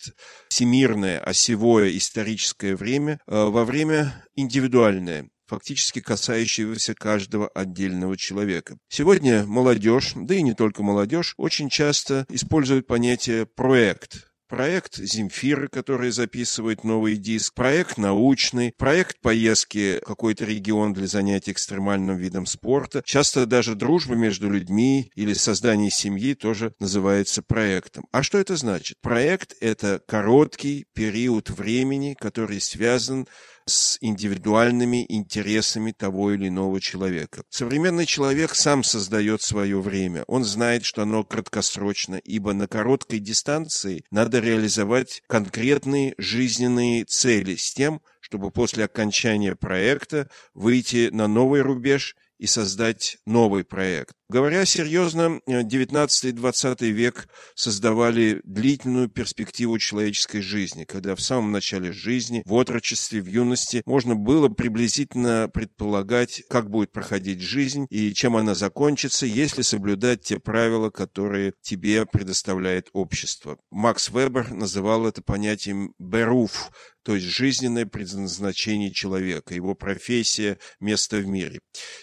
всемирное, осевое историческое время э, во время индивидуальное, фактически касающегося каждого отдельного человека. Сегодня молодежь, да и не только молодежь, очень часто использует понятие «проект», проект Земфиры, который записывает новый диск, проект научный, проект поездки в какой-то регион для занятий экстремальным видом спорта. Часто даже дружба между людьми или создание семьи тоже называется проектом. А что это значит? Проект – это короткий период времени, который связан с индивидуальными интересами того или иного человека. Современный человек сам создает свое время. Он знает, что оно краткосрочно, ибо на короткой дистанции надо реализовать конкретные жизненные цели с тем, чтобы после окончания проекта выйти на новый рубеж и создать новый проект. Говоря серьезно, 19 и 20 век создавали длительную перспективу человеческой жизни, когда в самом начале жизни, в отрочестве, в юности можно было приблизительно предполагать, как будет проходить жизнь и чем она закончится, если соблюдать те правила, которые тебе предоставляет общество. Макс Вебер называл это понятием «беруф», то есть жизненное предназначение человека, его профессия, место в мире.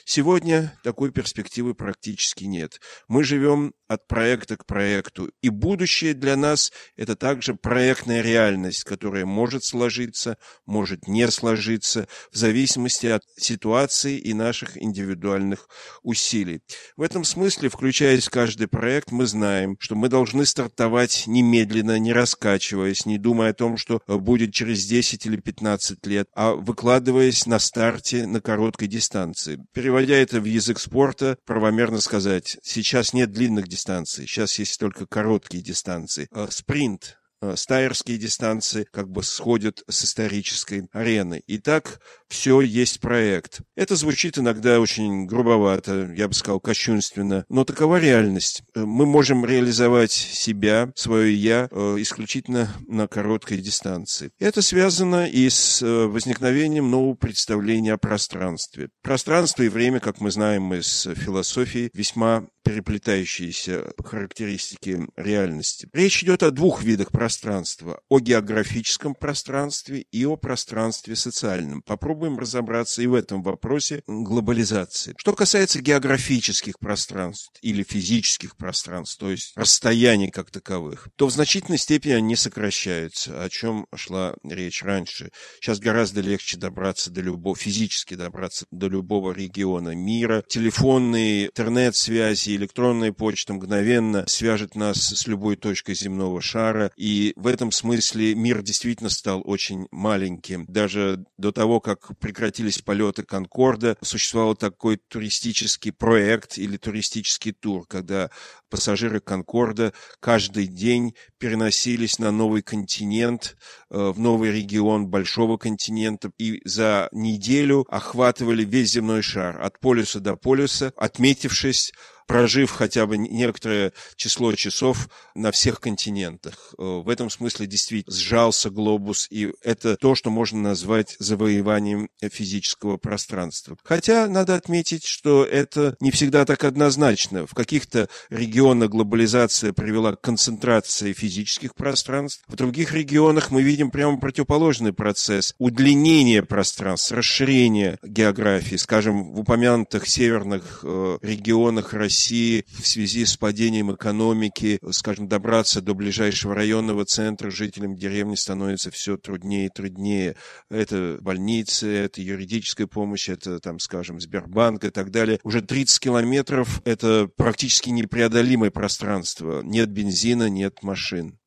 Сегодня такой перспективы практически практически нет. Мы живем от проекта к проекту. И будущее для нас – это также проектная реальность, которая может сложиться, может не сложиться, в зависимости от ситуации и наших индивидуальных усилий. В этом смысле, включаясь в каждый проект, мы знаем, что мы должны стартовать немедленно, не раскачиваясь, не думая о том, что будет через 10 или 15 лет, а выкладываясь на старте на короткой дистанции. Переводя это в язык спорта, правомерно сказать, сейчас нет длинных дистанций, сейчас есть только короткие дистанции. А, спринт Э, стайерские дистанции как бы сходят с исторической арены. Итак, все есть проект. Это звучит иногда очень грубовато, я бы сказал, кощунственно, но такова реальность. Мы можем реализовать себя, свое «я» э, исключительно на короткой дистанции. Это связано и с э, возникновением нового представления о пространстве. Пространство и время, как мы знаем из философии, весьма переплетающиеся характеристики реальности. Речь идет о двух видах пространства. О географическом пространстве и о пространстве социальном. Попробуем разобраться и в этом вопросе глобализации. Что касается географических пространств или физических пространств, то есть расстояний как таковых, то в значительной степени они сокращаются, о чем шла речь раньше. Сейчас гораздо легче добраться до любого, физически добраться до любого региона мира. Телефонные, интернет-связи, электронная почта мгновенно свяжет нас с любой точкой земного шара, и в этом смысле мир действительно стал очень маленьким. Даже до того, как прекратились полеты Конкорда, существовал такой туристический проект или туристический тур, когда пассажиры Конкорда каждый день переносились на новый континент, э, в новый регион большого континента, и за неделю охватывали весь земной шар от полюса до полюса, отметившись прожив хотя бы некоторое число часов на всех континентах. Э, в этом смысле действительно сжался глобус, и это то, что можно назвать завоеванием физического пространства. Хотя надо отметить, что это не всегда так однозначно. В каких-то регионах глобализация привела к концентрации физических пространств, в других регионах мы видим прямо противоположный процесс удлинения пространств, расширения географии. Скажем, в упомянутых северных э, регионах России России в связи с падением экономики, скажем, добраться до ближайшего районного центра жителям деревни становится все труднее и труднее. Это больницы, это юридическая помощь, это, там, скажем, Сбербанк и так далее. Уже 30 километров – это практически непреодолимое пространство. Нет бензина, нет машин.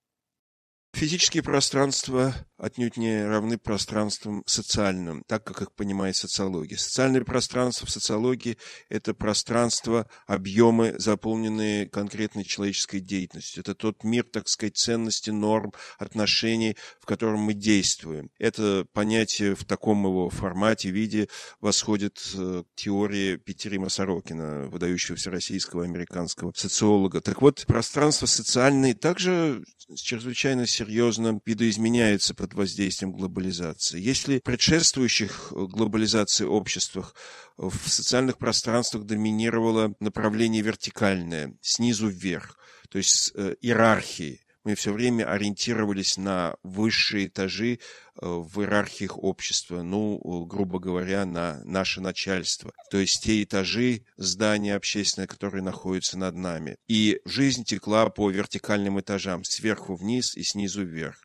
Физические пространства отнюдь не равны пространствам социальным, так как их понимает социология. Социальные пространства в социологии – это пространство, объемы, заполненные конкретной человеческой деятельностью. Это тот мир, так сказать, ценностей, норм, отношений, в котором мы действуем. Это понятие в таком его формате, виде восходит э, к теории Петерима Сорокина, выдающегося российского американского социолога. Так вот, пространство социальное также чрезвычайно серьезно видоизменяется под воздействием глобализации. Если в предшествующих э, глобализации обществах э, в социальных пространствах доминировало направление вертикальное, снизу вверх, то есть э, иерархии, мы все время ориентировались на высшие этажи в иерархиях общества, ну, грубо говоря, на наше начальство. То есть те этажи здания общественные, которые находятся над нами. И жизнь текла по вертикальным этажам, сверху вниз и снизу вверх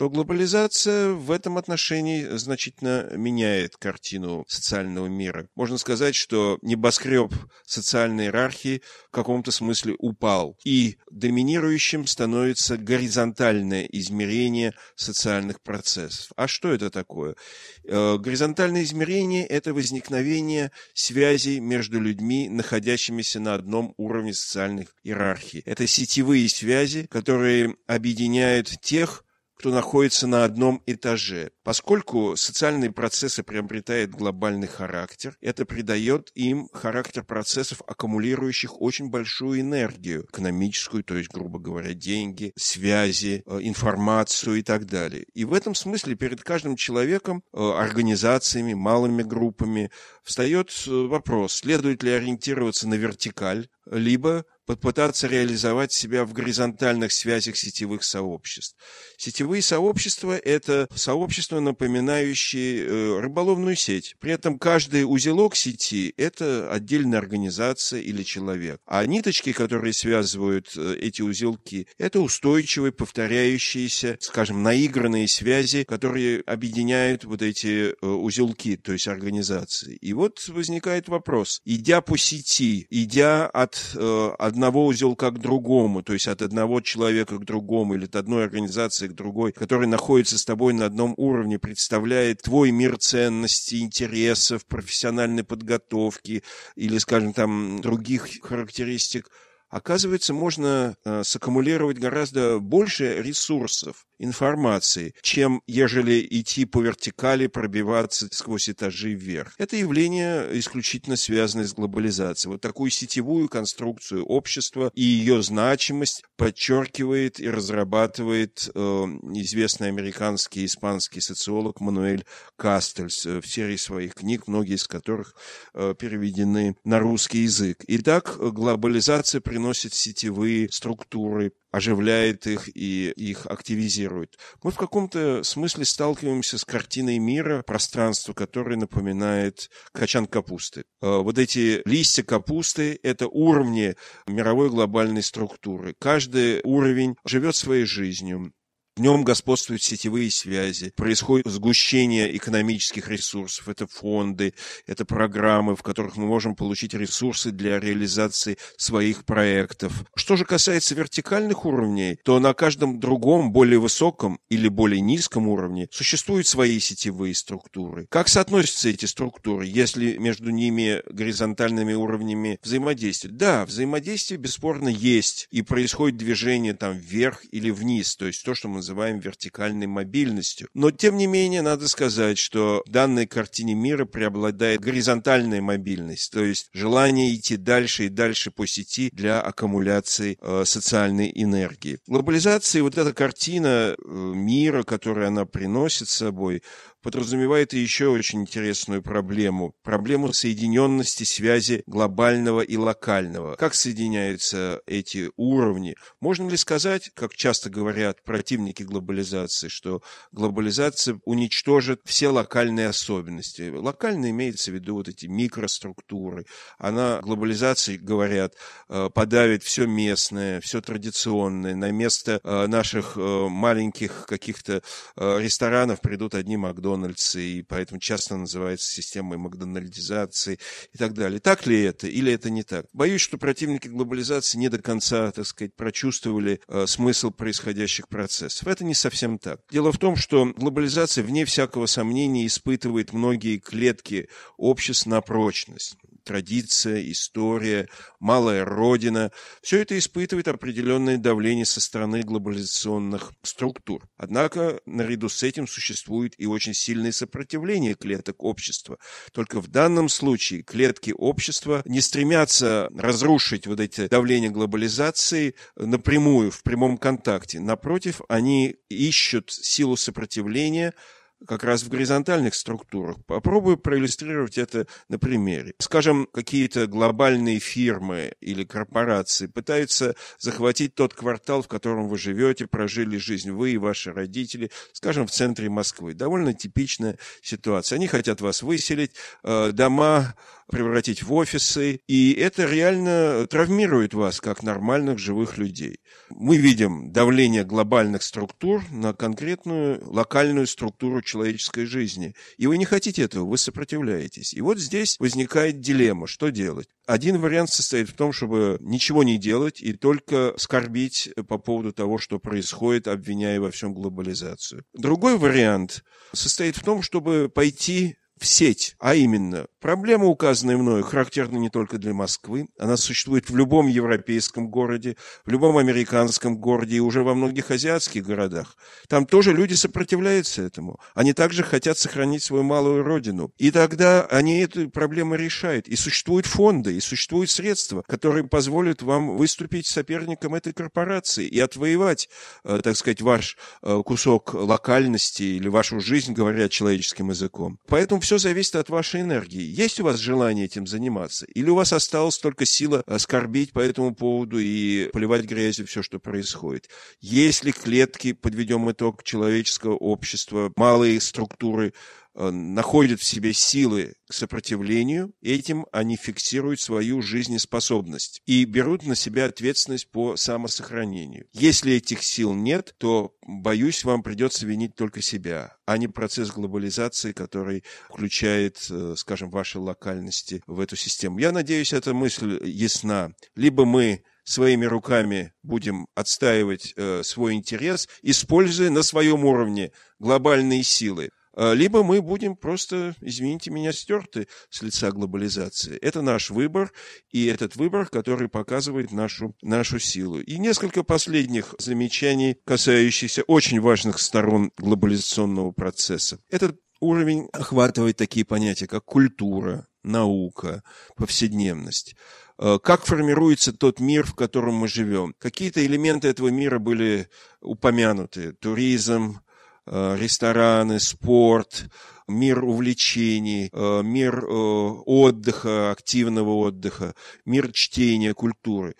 то глобализация в этом отношении значительно меняет картину социального мира. Можно сказать, что небоскреб социальной иерархии в каком-то смысле упал, и доминирующим становится горизонтальное измерение социальных процессов. А что это такое? Э, горизонтальное измерение – это возникновение связей между людьми, находящимися на одном уровне социальных иерархий. Это сетевые связи, которые объединяют тех, кто находится на одном этаже. Поскольку социальные процессы приобретают глобальный характер, это придает им характер процессов, аккумулирующих очень большую энергию, экономическую, то есть, грубо говоря, деньги, связи, э, информацию и так далее. И в этом смысле перед каждым человеком, э, организациями, малыми группами встает э, вопрос, следует ли ориентироваться на вертикаль, либо попытаться реализовать себя в горизонтальных связях сетевых сообществ. Сетевые сообщества – это сообщества, напоминающие э, рыболовную сеть. При этом каждый узелок сети – это отдельная организация или человек. А ниточки, которые связывают э, эти узелки, это устойчивые, повторяющиеся, скажем, наигранные связи, которые объединяют вот эти э, узелки, то есть организации. И вот возникает вопрос. Идя по сети, идя от одного одного узелка к другому, то есть от одного человека к другому или от одной организации к другой, который находится с тобой на одном уровне, представляет твой мир ценностей, интересов, профессиональной подготовки или, скажем, там других характеристик, оказывается, можно э, саккумулировать гораздо больше ресурсов, информации, чем ежели идти по вертикали, пробиваться сквозь этажи вверх. Это явление исключительно связанное с глобализацией. Вот такую сетевую конструкцию общества и ее значимость подчеркивает и разрабатывает э, известный американский и испанский социолог Мануэль Кастельс э, в серии своих книг, многие из которых э, переведены на русский язык. Итак, глобализация приносит сетевые структуры, оживляет их и их активизирует. Мы в каком-то смысле сталкиваемся с картиной мира, пространства, которое напоминает качан капусты. Э, вот эти листья капусты – это уровни мировой глобальной структуры. Каждый уровень живет своей жизнью, в нем господствуют сетевые связи, происходит сгущение экономических ресурсов, это фонды, это программы, в которых мы можем получить ресурсы для реализации своих проектов. Что же касается вертикальных уровней, то на каждом другом, более высоком или более низком уровне существуют свои сетевые структуры. Как соотносятся эти структуры, если между ними горизонтальными уровнями взаимодействия? Да, взаимодействие бесспорно есть, и происходит движение там вверх или вниз, то есть то, что мы называем вертикальной мобильностью. Но, тем не менее, надо сказать, что в данной картине мира преобладает горизонтальная мобильность, то есть желание идти дальше и дальше по сети для аккумуляции э, социальной энергии. Глобализация, вот эта картина э, мира, которую она приносит с собой, подразумевает еще очень интересную проблему. Проблему соединенности связи глобального и локального. Как соединяются эти уровни? Можно ли сказать, как часто говорят противники глобализации, что глобализация уничтожит все локальные особенности? Локально имеется в виду вот эти микроструктуры. Она, глобализации, говорят, э, подавит все местное, все традиционное. На место э, наших э, маленьких каких-то ресторанов придут одни Макдональдсы Макдональдс, и поэтому часто называется системой макдональдизации и так далее. Так ли это или это не так? Боюсь, что противники глобализации не до конца, так сказать, прочувствовали э, смысл происходящих процессов. Это не совсем так. Дело в том, что глобализация, вне всякого сомнения, испытывает многие клетки обществ на прочность традиция, история, малая родина. Все это испытывает определенное давление со стороны глобализационных структур. Однако, наряду с этим существует и очень сильное сопротивление клеток общества. Только в данном случае клетки общества не стремятся разрушить вот эти давления глобализации напрямую, в прямом контакте. Напротив, они ищут силу сопротивления – как раз в горизонтальных структурах. Попробую проиллюстрировать это на примере. Скажем, какие-то глобальные фирмы или корпорации пытаются захватить тот квартал, в котором вы живете, прожили жизнь вы и ваши родители, скажем, в центре Москвы. Довольно типичная ситуация. Они хотят вас выселить, э, дома превратить в офисы, и это реально травмирует вас, как нормальных живых людей. Мы видим давление глобальных структур на конкретную локальную структуру человеческой жизни. И вы не хотите этого, вы сопротивляетесь. И вот здесь возникает дилемма, что делать. Один вариант состоит в том, чтобы ничего не делать и только скорбить по поводу того, что происходит, обвиняя во всем глобализацию. Другой вариант состоит в том, чтобы пойти в сеть, а именно проблема, указанная мною, характерна не только для Москвы, она существует в любом европейском городе, в любом американском городе и уже во многих азиатских городах. Там тоже люди сопротивляются этому. Они также хотят сохранить свою малую родину. И тогда они эту проблему решают. И существуют фонды, и существуют средства, которые позволят вам выступить соперником этой корпорации и отвоевать, э, так сказать, ваш э, кусок локальности или вашу жизнь, говоря человеческим языком. Поэтому все зависит от вашей энергии. Есть у вас желание этим заниматься? Или у вас осталась только сила оскорбить по этому поводу и поливать грязью все, что происходит? Если клетки, подведем итог человеческого общества, малые структуры находят в себе силы к сопротивлению, этим они фиксируют свою жизнеспособность и берут на себя ответственность по самосохранению. Если этих сил нет, то, боюсь, вам придется винить только себя, а не процесс глобализации, который включает, э, скажем, ваши локальности в эту систему. Я надеюсь, эта мысль ясна. Либо мы своими руками будем отстаивать э, свой интерес, используя на своем уровне глобальные силы. Э, либо мы будем просто, извините меня, стерты с лица глобализации. Это наш выбор, и этот выбор, который показывает нашу, нашу силу. И несколько последних замечаний, касающихся очень важных сторон глобализационного процесса. Этот уровень охватывает такие понятия, как культура, наука, повседневность. Э, как формируется тот мир, в котором мы живем? Какие-то элементы этого мира были упомянуты. Туризм, рестораны, спорт, мир увлечений, э, мир отдыха, активного отдыха, мир чтения, культуры.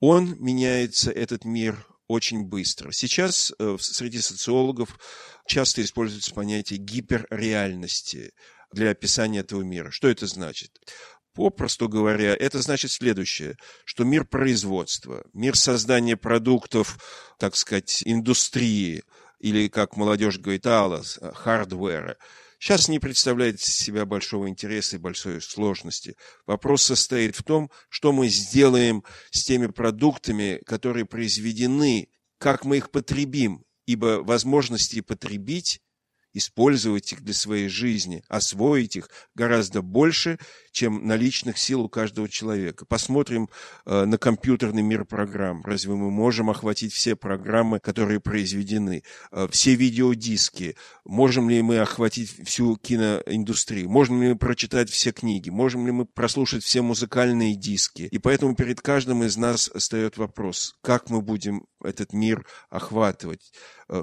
Он меняется, этот мир, очень быстро. Сейчас среди социологов часто используется понятие гиперреальности для описания этого мира. Что это значит? Попросту говоря, это значит следующее, что мир производства, мир создания продуктов, так сказать, индустрии, или, как молодежь говорит, алас, хардвера, сейчас не представляет из себя большого интереса и большой сложности. Вопрос состоит в том, что мы сделаем с теми продуктами, которые произведены, как мы их потребим, ибо возможности потребить использовать их для своей жизни, освоить их гораздо больше, чем наличных сил у каждого человека. Посмотрим э, на компьютерный мир программ. Разве мы можем охватить все программы, которые произведены, э, все видеодиски? Можем ли мы охватить всю киноиндустрию? Можем ли мы прочитать все книги? Можем ли мы прослушать все музыкальные диски? И поэтому перед каждым из нас встает вопрос, как мы будем этот мир охватывать,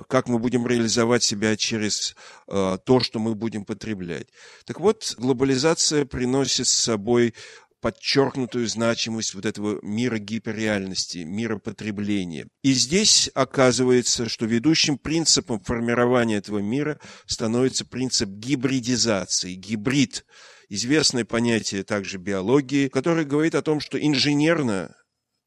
как мы будем реализовать себя через э, то, что мы будем потреблять. Так вот, глобализация приносит носит с собой подчеркнутую значимость вот этого мира гиперреальности, мира потребления. И здесь оказывается, что ведущим принципом формирования этого мира становится принцип гибридизации, гибрид, известное понятие также биологии, которое говорит о том, что инженерно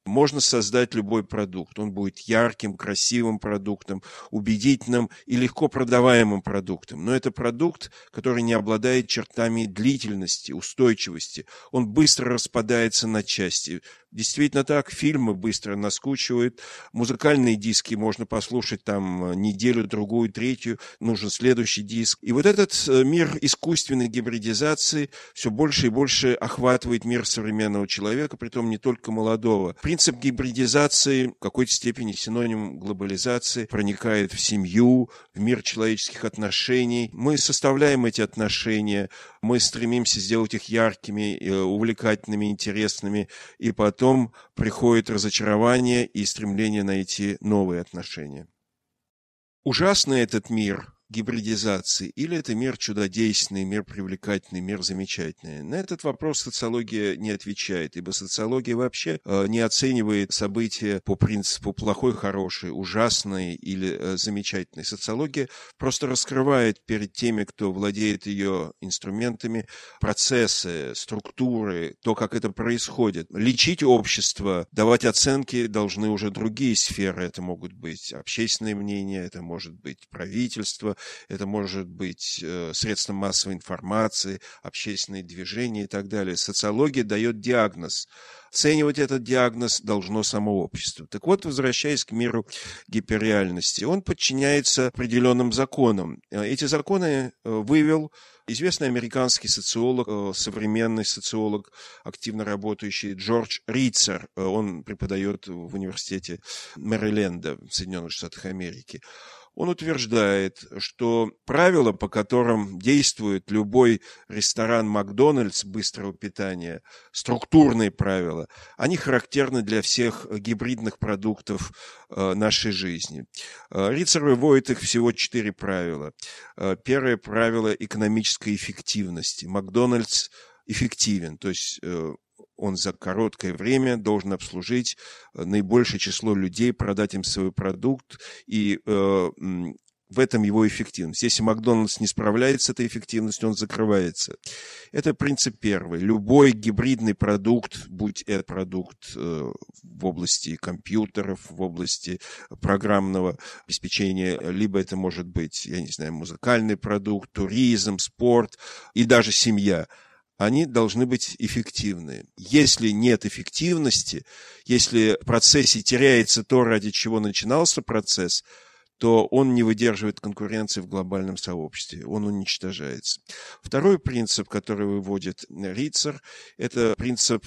можно создать любой продукт. Он будет ярким, красивым продуктом, убедительным и легко продаваемым продуктом. Но это продукт, который не обладает чертами длительности, устойчивости. Он быстро распадается на части. Действительно так, фильмы быстро наскучивают, музыкальные диски можно послушать там э, неделю, другую, третью, нужен следующий диск. И вот этот э, мир искусственной гибридизации все больше и больше охватывает мир современного человека, притом не только молодого. Принцип гибридизации в какой-то степени синоним глобализации проникает в семью, в мир человеческих отношений. Мы составляем эти отношения, мы стремимся сделать их яркими, э, увлекательными, интересными, и потом потом приходит разочарование и стремление найти новые отношения. Ужасный этот мир, гибридизации, или это мир чудодейственный, мир привлекательный, мир замечательный? На этот вопрос социология не отвечает, ибо социология вообще э, не оценивает события по принципу плохой, хороший, ужасный или э, замечательный. Социология просто раскрывает перед теми, кто владеет ее инструментами, процессы, структуры, то, как это происходит. Лечить общество, давать оценки должны уже другие сферы. Это могут быть общественные мнения, это может быть правительство, это может быть э, средством массовой информации, общественные движения и так далее. Социология дает диагноз. Оценивать этот диагноз должно само общество. Так вот, возвращаясь к миру гиперреальности, он подчиняется определенным законам. Э, эти законы э, вывел известный американский социолог, современный социолог, активно работающий Джордж Рицер. Он преподает в университете Мэриленда в Соединенных Штатах Америки. Он утверждает, что правила, по которым действует любой ресторан Макдональдс быстрого питания, структурные правила, они характерны для всех гибридных продуктов э, нашей жизни. Э, Рицер выводит их всего четыре правила. Э, первое правило экономической эффективности. Макдональдс эффективен, то есть он за короткое время должен обслужить э, наибольшее число людей, продать им свой продукт, и э, в этом его эффективность. Если Макдональдс не справляется с этой эффективностью, он закрывается. Это принцип первый. Любой гибридный продукт, будь это продукт э, в области компьютеров, в области программного обеспечения, либо это может быть, я не знаю, музыкальный продукт, туризм, спорт и даже семья – они должны быть эффективны. Если нет эффективности, если в процессе теряется то, ради чего начинался процесс, то он не выдерживает конкуренции в глобальном сообществе, он уничтожается. Второй принцип, который выводит Рицер, это принцип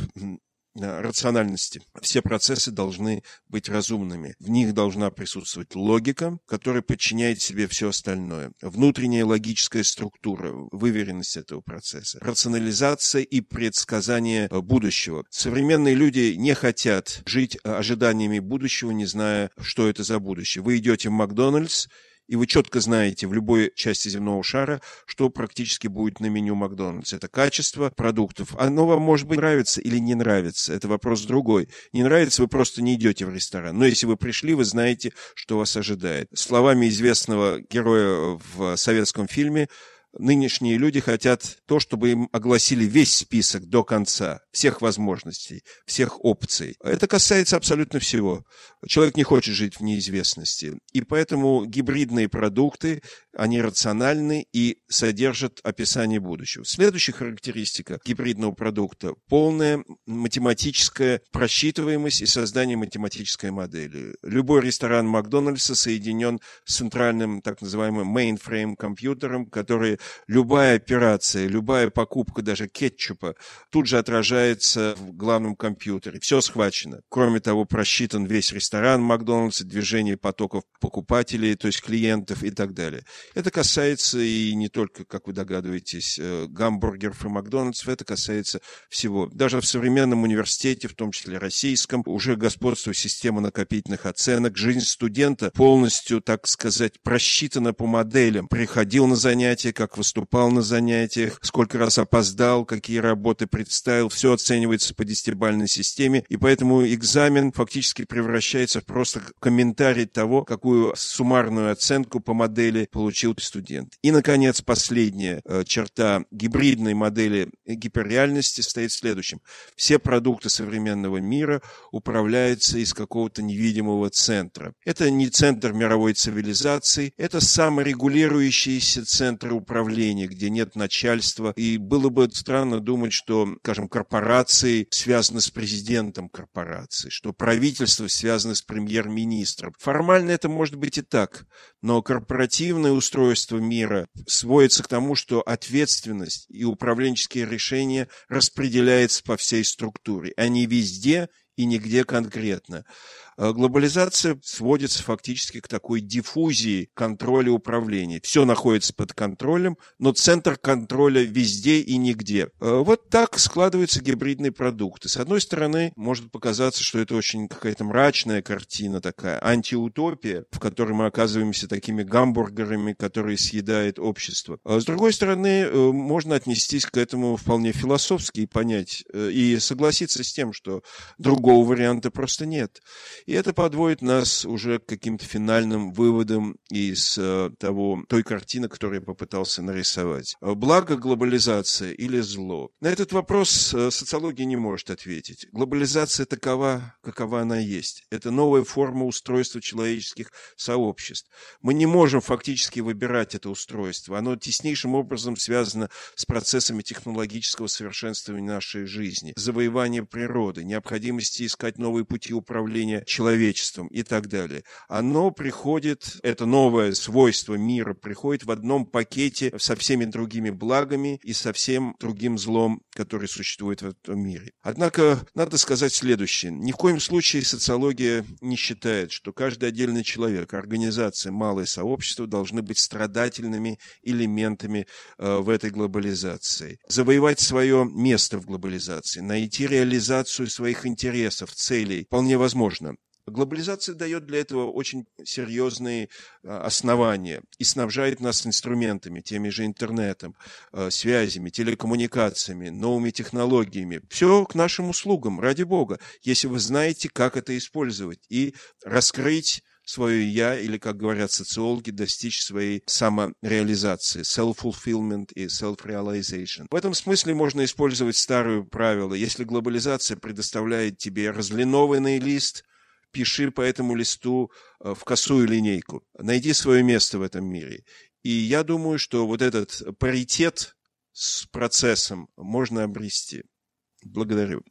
рациональности. Все процессы должны быть разумными. В них должна присутствовать логика, которая подчиняет себе все остальное. Внутренняя логическая структура, выверенность этого процесса, рационализация и предсказание будущего. Современные люди не хотят жить ожиданиями будущего, не зная, что это за будущее. Вы идете в Макдональдс, и вы четко знаете в любой части земного шара, что практически будет на меню Макдональдс. Это качество продуктов. Оно вам, может быть, нравится или не нравится. Это вопрос другой. Не нравится, вы просто не идете в ресторан. Но если вы пришли, вы знаете, что вас ожидает. Словами известного героя в советском фильме нынешние люди хотят то, чтобы им огласили весь список до конца, всех возможностей, всех опций. Это касается абсолютно всего. Человек не хочет жить в неизвестности. И поэтому гибридные продукты, они рациональны и содержат описание будущего. Следующая характеристика гибридного продукта – полная математическая просчитываемость и создание математической модели. Любой ресторан Макдональдса соединен с центральным так называемым mainframe компьютером, который любая операция, любая покупка даже кетчупа тут же отражается в главном компьютере. Все схвачено. Кроме того, просчитан весь ресторан Макдональдса, движение потоков покупателей, то есть клиентов и так далее. Это касается и не только, как вы догадываетесь, э, гамбургеров и Макдональдсов, это касается всего. Даже в современном университете, в том числе российском, уже господствует система накопительных оценок. Жизнь студента полностью, так сказать, просчитана по моделям. Приходил на занятия, как выступал на занятиях, сколько раз опоздал, какие работы представил, все оценивается по десятибальной системе, и поэтому экзамен фактически превращается в просто комментарий того, какую суммарную оценку по модели получил студент. И, наконец, последняя э, черта гибридной модели гиперреальности стоит в следующем. Все продукты современного мира управляются из какого-то невидимого центра. Это не центр мировой цивилизации, это саморегулирующиеся центры управления управления, где нет начальства. И было бы странно думать, что, скажем, корпорации связаны с президентом корпорации, что правительство связано с премьер-министром. Формально это может быть и так, но корпоративное устройство мира сводится к тому, что ответственность и управленческие решения распределяются по всей структуре. Они везде и нигде конкретно. Э, глобализация сводится фактически к такой диффузии контроля управления. Все находится под контролем, но центр контроля везде и нигде. Э, вот так складываются гибридные продукты. С одной стороны, может показаться, что это очень какая-то мрачная картина такая, антиутопия, в которой мы оказываемся такими гамбургерами, которые съедает общество. А с другой стороны, э, можно отнестись к этому вполне философски и понять, и согласиться с тем, что другого варианта просто нет. И это подводит нас уже к каким-то финальным выводам из э, того, той картины, которую я попытался нарисовать. Благо глобализация или зло? На этот вопрос э, социология не может ответить. Глобализация такова, какова она есть. Это новая форма устройства человеческих сообществ. Мы не можем фактически выбирать это устройство. Оно теснейшим образом связано с процессами технологического совершенствования нашей жизни, завоевания природы, необходимости искать новые пути управления человечеством и так далее. Оно приходит, это новое свойство мира приходит в одном пакете со всеми другими благами и со всем другим злом, который существует в этом мире. Однако надо сказать следующее. Ни в коем случае социология не считает, что каждый отдельный человек, организация, малое сообщество должны быть страдательными элементами э, в этой глобализации. Завоевать свое место в глобализации, найти реализацию своих интересов, целей вполне возможно. Глобализация дает для этого очень серьезные а, основания и снабжает нас инструментами, теми же интернетом, а, связями, телекоммуникациями, новыми технологиями. Все к нашим услугам, ради бога, если вы знаете, как это использовать и раскрыть свое «я» или, как говорят социологи, достичь своей самореализации, self-fulfillment и self-realization. В этом смысле можно использовать старое правило. Если глобализация предоставляет тебе разлинованный лист – пиши по этому листу э, в косую линейку. Найди свое место в этом мире. И я думаю, что вот этот паритет с процессом можно обрести. Благодарю.